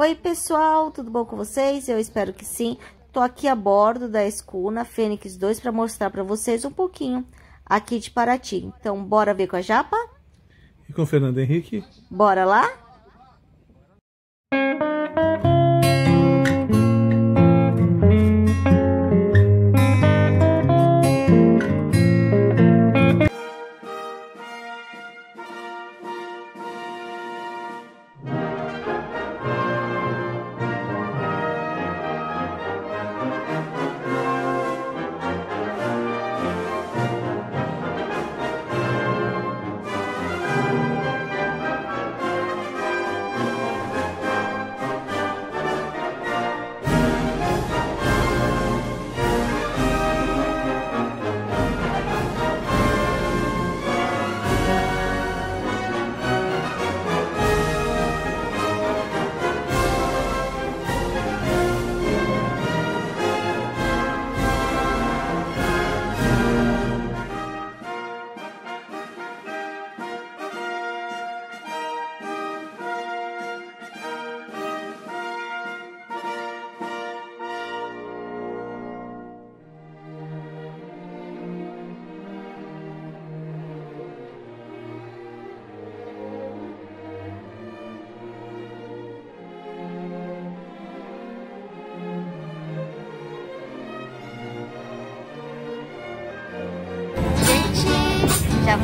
Oi pessoal, tudo bom com vocês? Eu espero que sim. Tô aqui a bordo da Escuna Fênix 2 para mostrar para vocês um pouquinho aqui de Paraty. Então, bora ver com a Japa? E com o Fernando Henrique? Bora lá?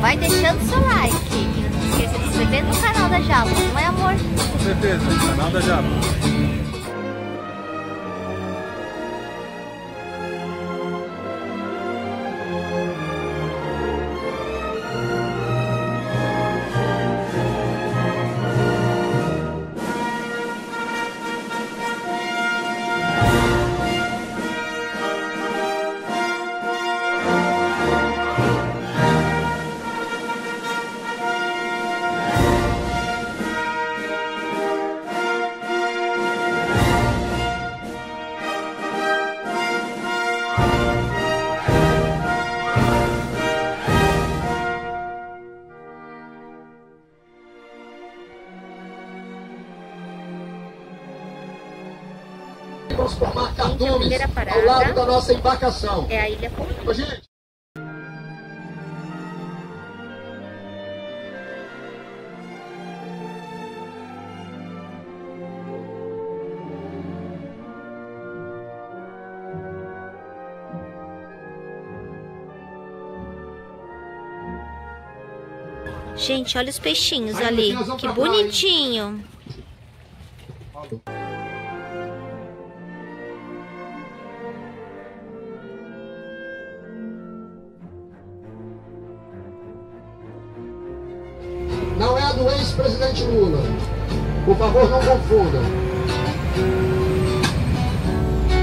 Vai deixando seu like. E não esqueça de se inscrever no canal da Japa, não é amor? Com certeza, canal da Japa. Formar cardumes ao lado da nossa embarcação. É a Ilha Ô, gente. Gente, olha os peixinhos Aí, ali. Que bonitinho. Não do ex-presidente Lula. Por favor, não confundam.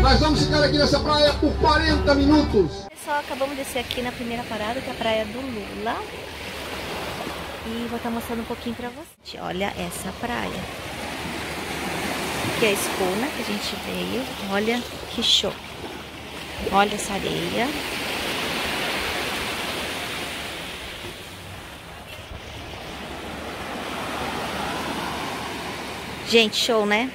Nós vamos ficar aqui nessa praia por 40 minutos. Pessoal, acabamos de descer aqui na primeira parada, que é a praia do Lula. E vou estar mostrando um pouquinho pra vocês. Olha essa praia. Aqui é a escuna que a gente veio. Olha que show. Olha essa areia. Gente, show, né?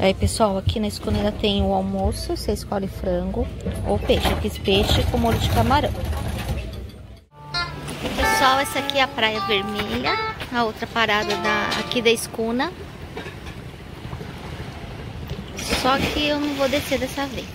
Aí, pessoal, aqui na escolha tem o almoço, você escolhe frango ou peixe. Aqui esse peixe com molho de camarão. Pessoal, essa aqui é a Praia Vermelha, a outra parada da, aqui da escuna. Só que eu não vou descer dessa vez.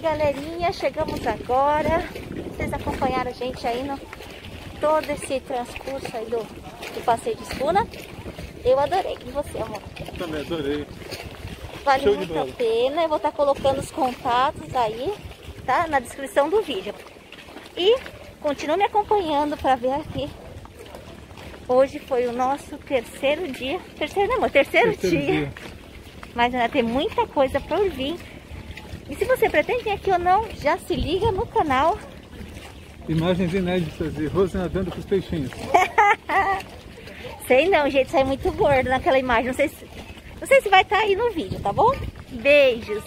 Galerinha, chegamos agora. Vocês acompanharam a gente aí no todo esse transcurso aí do, do passeio de escuna. Eu adorei. E você, amor? Também adorei. Vale Show muito a pena. Eu vou estar colocando os contatos aí, tá? Na descrição do vídeo. E continue me acompanhando para ver aqui. Hoje foi o nosso terceiro dia. Terceiro, não, amor? Terceiro, Terceiro dia. dia. Mas ainda tem muita coisa para vir. E se você pretende vir aqui ou não, já se liga no canal. Imagens inéditas de Rose nadando com os peixinhos. Sei não, gente, sai muito gordo naquela imagem. Não sei se, não sei se vai estar aí no vídeo, tá bom? Beijos!